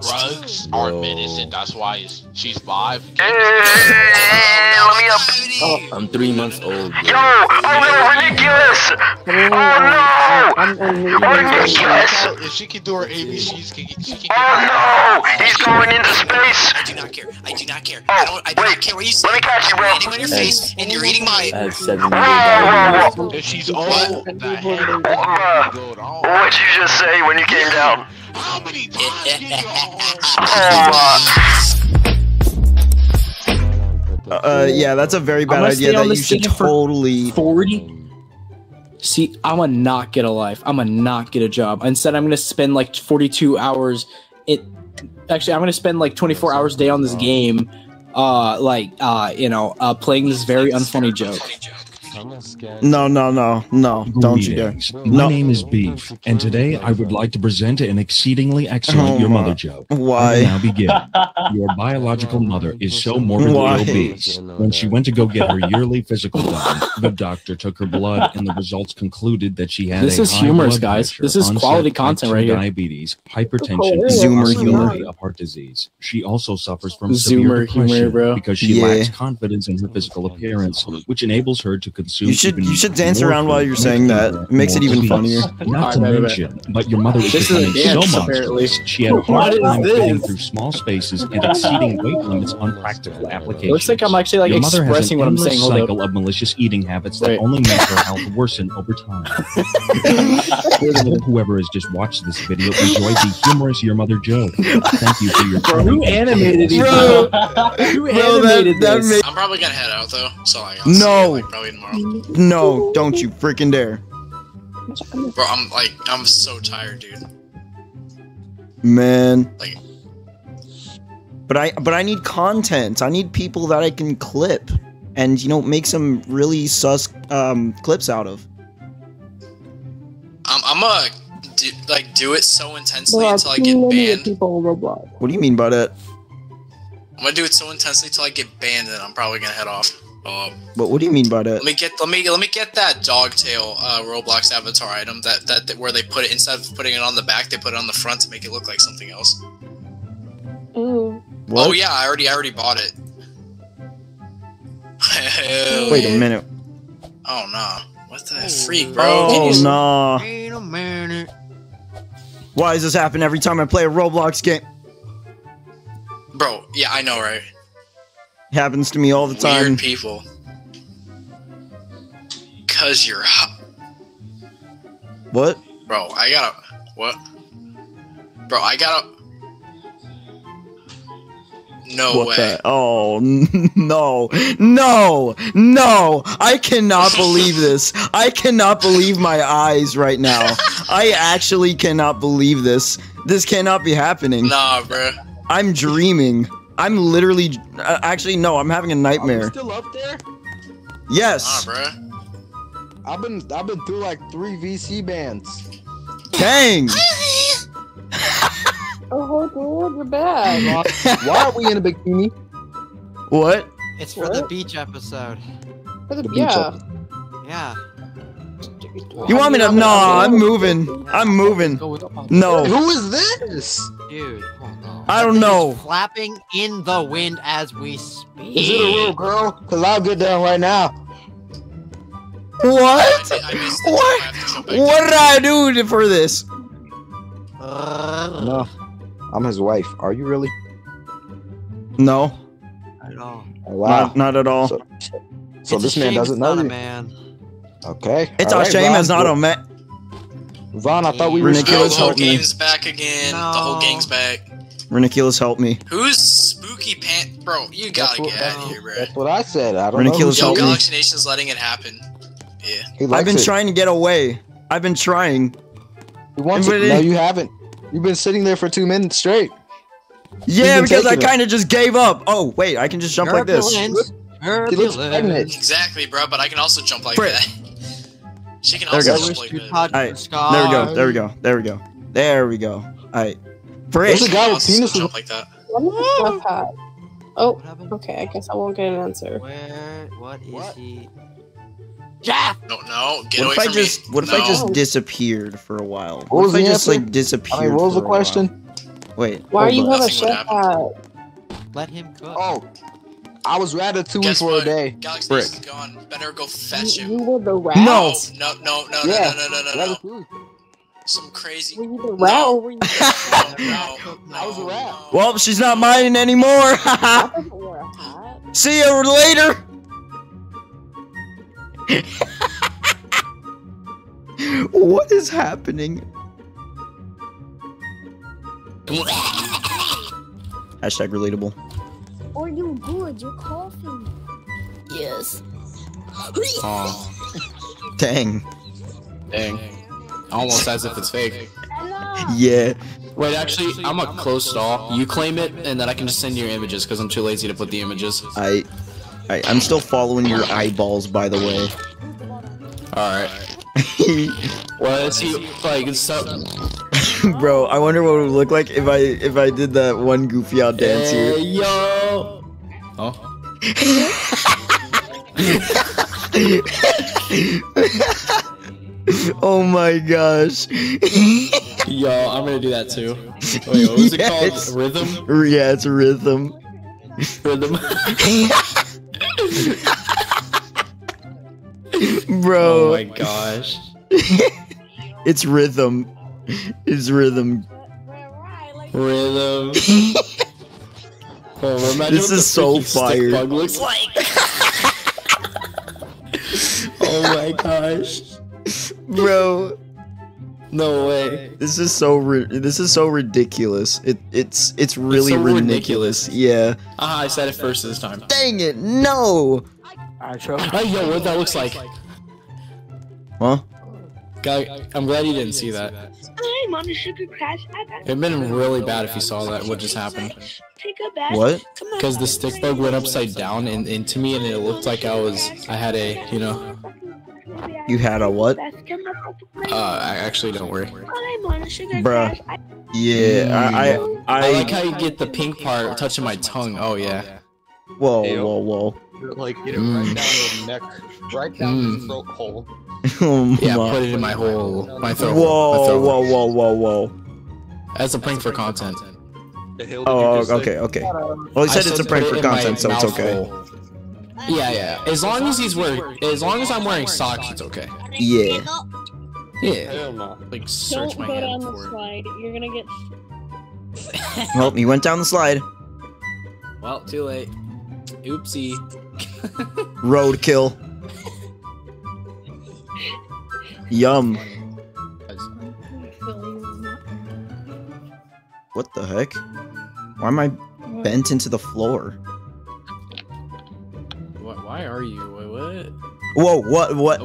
Drugs aren't medicine. That's why it's, she's five. Hey, let me up. Oh, I'm three months old. Yo, oh no, ridiculous! Oh no! Oh, ridiculous! If she can do her ABCs, can, she can Oh no! He's going into space! I do not care. I do not care. Oh, I don't. I do wait. not care what you say. Let me catch you, bro. You're eating on your face, and you're eating my. I have seven Whoa, whoa, whoa. If she's old, the head Bruh, goes on. What'd you just say when you came down? How many times did you Oh, uh, Uh, yeah, that's a very bad idea that you should totally. 40 see i'm gonna not get a life. I'm gonna not get a job. Instead i'm gonna spend like 42 hours it actually i'm gonna spend like 24 hours a day on this game uh like uh you know uh playing this very unfunny joke No, no, no, no! Don't you dare! Greetings. My No. name is Beef, and today I would like to present an exceedingly excellent Oh Your my- Mother joke. Why? now begin. Your biological mother is so morbidly Why? obese. When she went to go get her yearly physical done, the doctor took her blood, and the results concluded that she had This a is high humorous, blood guys. pressure, This is quality content right here. Diabetes, hypertension, and Zoomer humor. of heart disease. She also suffers from Zoomer severe humor, depression bro. because she Yeah. lacks confidence in her physical appearance, which enables her to consume. You should you should dance around while you're saying that. It makes it even obese. funnier. Not to mention, but your mother is This is a becoming dance, so apparently. She had a hard time getting through small spaces and exceeding weight limits on practical applications. looks like i'm actually like your mother has expressing an what i'm endless saying hold up cycle of malicious eating habits that Wait. only make her health worsen over time. Whoever has just watched this video enjoyed the humorous your mother joke. Thank you for your Bro, who animated these Bro, who Bro, that, animated that this made I'm probably gonna head out though, so like, I'll No. see you, like, probably tomorrow. No! Don't you freaking dare, Bro, I'm like, I'm so tired, dude. man! Like- But I but I need content. I need people that I can clip, and you know make some really sus um clips out of. I'm, I'm gonna do, like do it so intensely There until I get banned. people Roblox. What do you mean by that? I'm gonna do it so intensely until I get banned, and I'm probably gonna head off. Um, What What do you mean by that? let me get let me let me get that dogtail uh, Roblox avatar item that, that that where they put it instead of putting it on the back, they put it on the front to make it look like something else. Ooh. What? Oh yeah, I already I already bought it. Wait a minute. Oh no! What the freak, bro? Can Oh you- no! Wait a minute. Why does this happen every time I play a Roblox game? Bro, yeah, I know, right? Happens to me all the time. Weird people. Cause you're hot. What? Bro, I gotta. What? Bro, I gotta. No what way. the? Oh no, no, no! I cannot believe this. I cannot believe my eyes right now. I actually cannot believe this. This cannot be happening. Nah, bro. I'm dreaming. I'm literally. Uh, actually, no. I'm having a nightmare. still up there? Nah, Yes. bro. I've been I've been through like three VC bands. Dang. Oh, dude, you're bad. Why are we in a bikini? What? It's for the beach episode. For the, The beach yeah. episode. Yeah. You want me to? No, I'm moving. I'm moving. No. Who is this? Dude. No. I don't know. Flapping in the wind as we speak. Is it a real girl? Cause I'll get down right now. What? I, I missed it. What? I have to jump back What did I do for this? No, I'm his wife. Are you really? No, I know. Oh, wow. not, not at all. So, so this man doesn't know not you. man. Okay. it's all a right, shame Vaughn. it's not a man. Vaughn, I thought we were Ridiculous. Oh, the Ridiculous, whole help me. back again. The whole No. gang's back. Rinikulus, help me. Who's spooky pant? Bro, you gotta what- get out of here, bro. That's what I said. I don't Ridiculous, know. Yo, help me. Galaxy Nation's letting it happen. Yeah. He I've been it. trying to get away. I've been trying. He wants But it. it- No, you haven't. You've been sitting there for two minutes straight. Yeah, because I kind of just gave up. Oh, wait, I can just jump like this. Turbulence. He looks Turbulence. pregnant. Exactly, bro. But I can also jump like Frick. that. She can There we also go. jump like that. touched Alright, the. There we go. There we go. There we go. There we go. All right. Frick. There's a guy with Also penis. jump like that. Oh, what is that? Oh, okay. I guess I won't get an answer. Where? What is he? No, no, get what away if I from just me. what if no. I just disappeared for a while? What was if I the just answer? like disappeared? I mean, what was for the a while? question? Wait. Why are you up. have a chef hat? Let him cook. Oh, I was ratatouille Guess for what? a day. Galaxy Brick. is gone. Better go fetch You, him. you were the rat. No. No, no, no, no, Yeah. no, no, no, no, no. Ratatouille. Some crazy. Were you the rat or were you? No, no, I was a rat. no. Well, she's not mine anymore. I doesn't wear a hat. See you later. what is happening? Hashtag relatable. Are you good? You're coughing. Yes. Oh, Dang. dang. Almost as if it's fake. Yeah. Wait, actually, I'm a close stall. You claim it, and then I can just send you your images because I'm too lazy to put the images. I, I I'm still following your eyeballs, by the way. All right. Well, is he like so? Bro, I wonder what it would look like if I if I did that one goofy out dance here. Hey, yo. Oh. Oh my gosh. Yo, I'm gonna do that too. Wait, what was it called? Rhythm? Yeah, it's rhythm. Rhythm. Bro. Oh my gosh. it's rhythm. It's rhythm. Rhythm. Oh, imagine This what is the so fire. Looks like. oh my gosh. Bro, No way. this is so ri- this is so ridiculous. It it's it's really so ridiculous. ridiculous. Yeah. Ah, I said it first this time. Dang it. No. Alright, Tro. Hey, yo, what that looks like? Huh? Guy, I'm glad you didn't see that. I'm on a sugar crash. It'd been really bad if you saw that. What just happened? take a bath. What? Because the stick bug went upside down and into me, and it looked like I was, I had a, you know. You had a what? Uh, I actually don't worry. I'm on a sugar Bruh. crash. I- Yeah, I I I like how you get the pink part touching my tongue. Oh yeah. whoa whoa whoa. Like get it Mm. right down the neck, right down Mm. the throat hole. Oh Yeah, my- put it in my whole, my throat. my Whoa throat. whoa whoa whoa whoa. That's a prank for content. The hell Oh you say? okay okay. Well, he I said it's a prank put for it in my content, so it's mouth okay. Hole. Yeah, yeah. As long as he's wearing, as long as I'm wearing socks, it's okay. Yeah. Yeah. Hell no. Like search Don't my go down the for it. slide. You're gonna get. Well, he went down the slide. Well, too late. Oopsie. Roadkill. Yum. What the heck? Why am I bent into the floor? Whoa, what, what?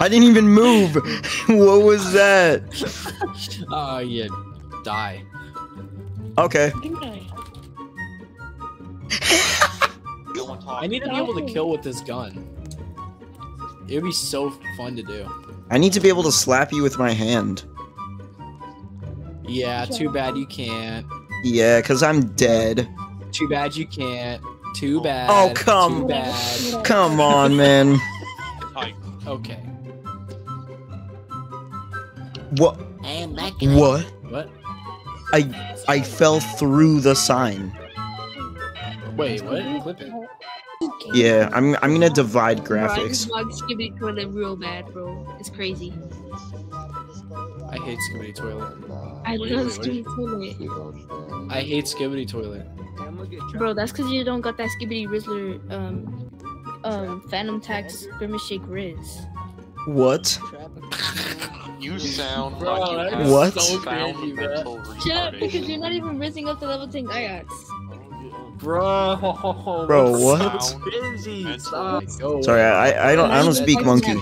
I didn't even move. what was that? Oh, yeah. Die. Okay. I need to be able to kill with this gun. It would be so fun to do. I need to be able to slap you with my hand. Yeah, too bad you can't. Yeah, because I'm dead. Too bad you can't. Too oh. bad. Oh, come- Too bad. Come on, man. Okay. What? am back What? What? I I fell through the sign. Wait, what? Clip it. Yeah, I'm I'm gonna divide Bro, I graphics. just love Skibidi Toilet real bad, bro. It's crazy. I hate Skibidi Toilet. I Wait, love wait, wait. Skibidi Toilet. I hate Skibidi Toilet. Bro, that's because you don't got that Skibidi Rizzler, um, um, Fanum Tax Grimace Shake Riz. What? You sound Bro, like you that have is What? so fundamental Shut up, because you're not even rizzing up to level 10 gyatt. Bro. Bro, what? Sorry, I I- I don't I don't speak monkey.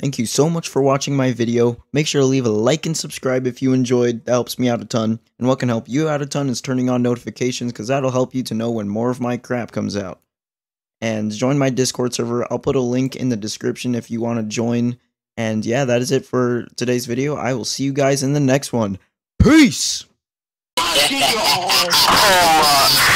Thank you so much for watching my video. Make sure to leave a like and subscribe if you enjoyed. That helps me out a ton. And what can help you out a ton is turning on notifications because that'll help you to know when more of my crap comes out. And join my Discord server. I'll put a link in the description if you want to join. And yeah, that is it for today's video. I will see you guys in the next one. Peace!